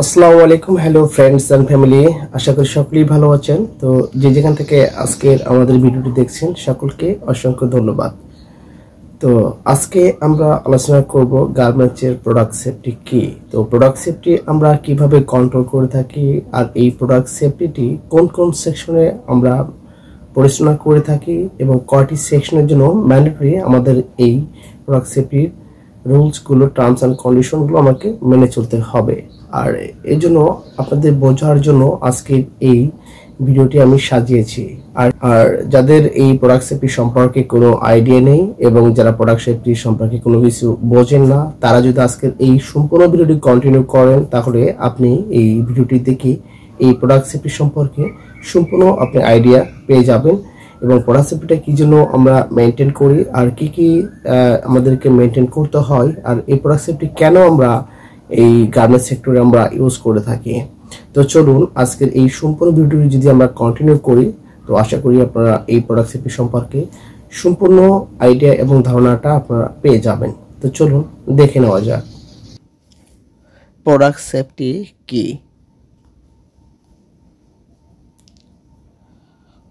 আসসালামু আলাইকুম hello friends and family আশা করি সকলেই ভালো আছেন। তো যে যেখান থেকে আজকের আমাদের ভিডিওটি দেখছেন, সকলকে অসংখ্য ধন্যবাদ। তো আজকে আমরা আলোচনা করব গার্মেন্টসের প্রোডাক্ট সেফটি কি। তো প্রোডাক্ট সেফটি আমরা কীভাবে কন্ট্রোল করে থাকি আর এই প্রোডাক্ট সেফটিটি কোন কোন সেকশনে আমরা পরিচালনা করে থাকি এবং কয়টি সেকশনের জন্য ম্যান্ডেটরি আমাদের এই প্রোডাক্ট সেফটির রুলসগুলো টার্মস অ্যান্ড কন্ডিশনগুলো আমাকে মেনে চলতে হবে। আর এই জন্য, আপনাদের বোঝার জন্য আজকে এই ভিডিওটি আমি সাজিয়েছি। আর আর যাদের এই প্রোডাক্ট সেফটি সম্পর্কে কোনো আইডিয়া নেই এবং যারা প্রোডাক্ট সেফটি সম্পর্কে কোনো কিছু বোঝেন না, তারা যদি আজকের এই সম্পূর্ণ ভিডিওটি কন্টিনিউ করেন, তাহলে আপনি এই ভিডিওটি দেখে এই প্রোডাক্ট সেফটি সম্পর্কে সম্পূর্ণ আপনি আইডিয়া পেয়ে যাবেন। এবং সেফটিটা কি জন্য আমরা মেনটেন করি, আর কি কি আমাদেরকে মেনটেন করতে হয়, আর এই প্রোডাক্ট সেফটি কেন আমরা এই গার্মেন্টস সেক্টরে আমরা ইউজ করে থাকি। তো চলুন, আজকের এই সম্পূর্ণ ভিডিওটি যদি আমরা কন্টিনিউ করি, তো আশা করি আপনারা এই প্রোডাক্ট সেফটি সম্পর্কে সম্পূর্ণ আইডিয়া এবং ধারণাটা আপনারা পেয়ে যাবেন। তো চলুন, দেখে নেওয়া যাক। প্রোডাক্ট সেফটি কি?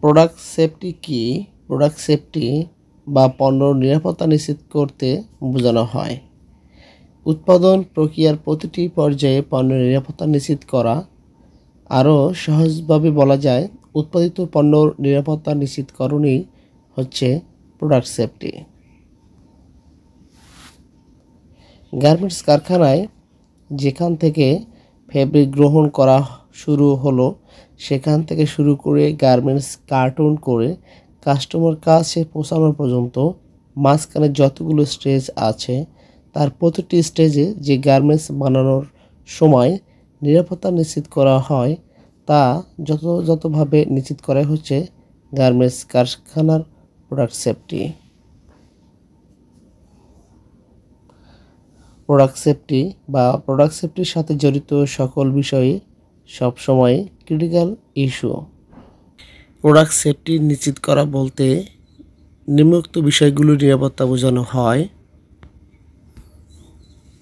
প্রোডাক্ট সেফটি কি প্রোডাক্ট সেফটি বা পণ্যর নিরাপত্তা নিশ্চিত করতে বোঝানো হয়। উৎপাদন প্রক্রিয়ার প্রতিটি পর্যায়ে পণ্যের নিরাপত্তা নিশ্চিত করা। আরও সহজভাবে বলা যায়, উৎপাদিত পণ্যর নিরাপত্তা নিশ্চিতকরণই হচ্ছে প্রোডাক্ট সেফটি গার্মেন্টস কারখানায় যেখান থেকে ফেব্রিক গ্রহণ করা শুরু হলো সেখান থেকে শুরু করে গার্মেন্টস, কার্টুন করে কাস্টমার কাছে পৌঁছানো পর্যন্ত মাঝখানে যতগুলো স্টেজ আছে, তার প্রতিটি স্টেজে যে গার্মেন্টস বানানোর সময় নিরাপত্তা নিশ্চিত করা হয়, তা যথাযথভাবে নিশ্চিত করা হচ্ছে গার্মেন্টস কারখানার প্রোডাক্ট সেফটি প্রোডাক্ট সেফটি বা প্রোডাক্ট সেফটির সাথে জড়িত সকল বিষয়ে সবসময় ক্রিটিক্যাল ইস্যু প্রোডাক্ট সেফটি নিশ্চিত করা বলতে নিম্নোক্ত বিষয়গুলোর নিরাপত্তা বোঝানো হয়।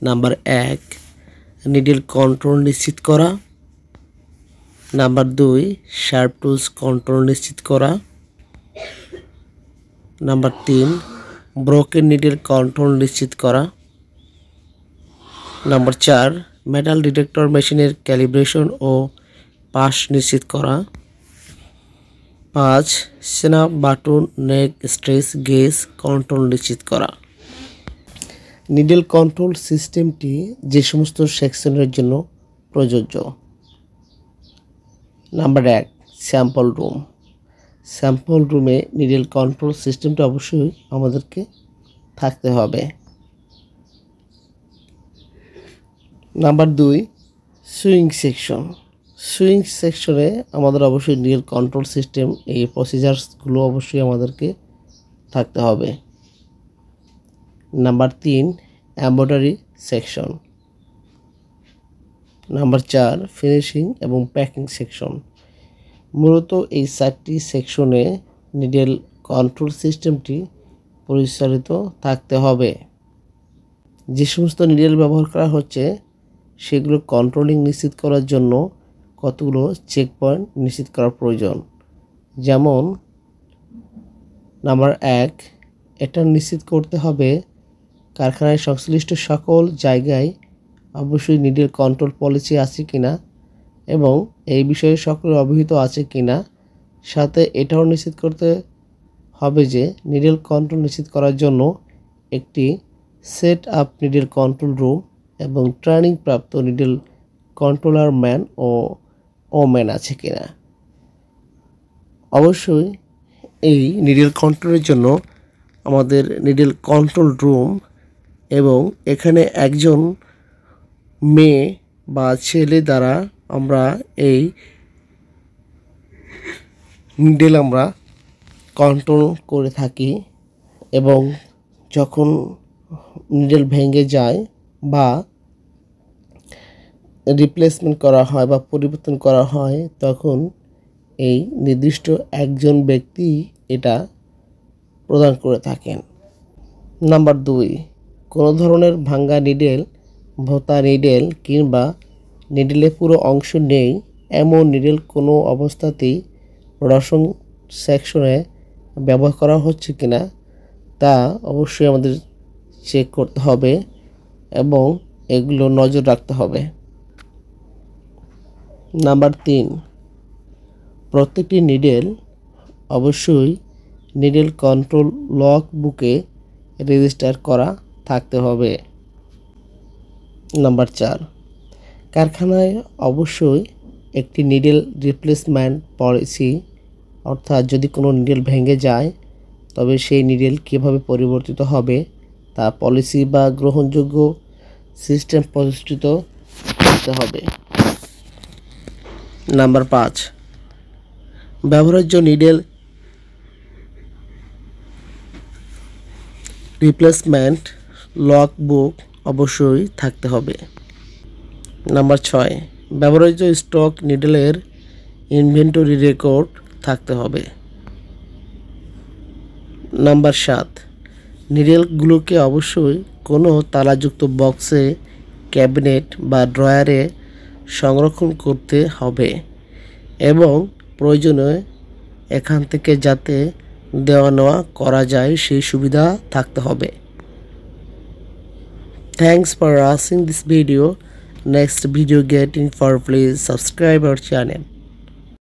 নাম্বার এক নিডেল কন্ট্রোল নিশ্চিত করা। নাম্বার দুই শার্প টুলস কন্ট্রোল নিশ্চিত করা। নাম্বার তিন ব্রোকেন নিডেল কন্ট্রোল নিশ্চিত করা। নাম্বার চার মেটাল ডিটেক্টর মেশিনের ক্যালিব্রেশন ও পাস নিশ্চিত করা। পাঁচ snap button neck stress gauge control নিশ্চিত করা। নিডেল কন্ট্রোল সিস্টেমটি যে সমস্ত সেকশনের জন্য প্রযোজ্য। নাম্বার এক স্যাম্পল রুম স্যাম্পল রুমে নিডেল কন্ট্রোল সিস্টেমটা অবশ্যই আমাদেরকে থাকতে হবে। নাম্বার দুই সুইং সেকশন সুইং সেকশনে আমাদের অবশ্যই নিডেল কন্ট্রোল সিস্টেম এই প্রসিজার্সগুলো অবশ্যই আমাদেরকে থাকতে হবে। নাম্বার তিন এম্ব্রয়ডারি সেকশন নাম্বার চার ফিনিশিং এবং প্যাকিং সেকশন মূলত এই চারটি সেকশনে নিডেল কন্ট্রোল সিস্টেমটি পরিচালিত থাকতে হবে। যে সমস্ত নিডেল ব্যবহার করা হচ্ছে সেগুলো কন্ট্রোলিং নিশ্চিত করার জন্য কতগুলো চেক পয়েন্ট নিশ্চিত করার প্রয়োজন। যেমন নাম্বার এক, এটা নিশ্চিত করতে হবে কারখানায় সংশ্লিষ্ট সকল জায়গায় অবশ্যই নিডের কন্ট্রোল পলিসি আছে কিনা এবং এই বিষয়ে সকলে অবহিত আছে কিনা। সাথে এটাও নিশ্চিত করতে হবে যে নিডেল কন্ট্রোল নিশ্চিত করার জন্য একটি set up needle control room এবং ট্রেনিং প্রাপ্ত নিডেল কন্ট্রোলার ম্যান ও ওম্যান আছে কিনা? অবশ্যই এই নিডেল কন্ট্রোলের জন্য আমাদের নিডেল কন্ট্রোল রুম এবং এখানে একজন মেয়ে বা ছেলে দ্বারা আমরা এই নিডেল আমরা কন্ট্রোল করে থাকি এবং যখন নিডেল ভেঙে যায় বা রিপ্লেসমেন্ট করা হয় বা পরিবর্তন করা হয়, তখন এই নির্দিষ্ট একজন ব্যক্তি এটা প্রদান করে থাকেন। নাম্বার দুই, কোনো ধরনের ভাঙ্গা নিডেল ভোতা নিডেল কিংবা নিডেলে পুরো অংশ নেই, এমন নিডেল কোনো অবস্থাতেই প্রোডাকশন সেকশনে ব্যবহার করা হচ্ছে কিনা তা অবশ্যই আমাদের চেক করতে হবে এবং এগুলো নজর রাখতে হবে। নাম্বার তিন, প্রত্যেকটি নিডেল অবশ্যই নিডেল কন্ট্রোল লক বুকে রেজিস্টার করা থাকতে হবে। নাম্বার চার, কারখানায় অবশ্যই একটি নিডেল রিপ্লেসমেন্ট পলিসি অর্থাৎ যদি কোনো নিডেল ভেঙে যায়, তবে সেই নিডেল কীভাবে পরিবর্তিত হবে, তা পলিসি বা গ্রহণযোগ্য সিস্টেম প্রতিষ্ঠিত করতে হবে। নাম্বার পাঁচ। ব্যবহার্য নিডেল রিপ্লেসমেন্ট লক বুক অবশ্যই থাকতে হবে। নাম্বার ছয়, ব্যবহৃত স্টক নিডেলের ইনভেন্টরি রেকর্ড থাকতে হবে। নাম্বার সাত নিডেলগুলোকে অবশ্যই কোনো তালাযুক্ত বক্সে ক্যাবিনেট বা ড্রয়ারে সংরক্ষণ করতে হবে এবং প্রয়োজনে এখান থেকে যাতে দেওয়া নেওয়া করা যায়, সেই সুবিধা থাকতে হবে। Thanks for watching this video next video getting for please subscribe our channel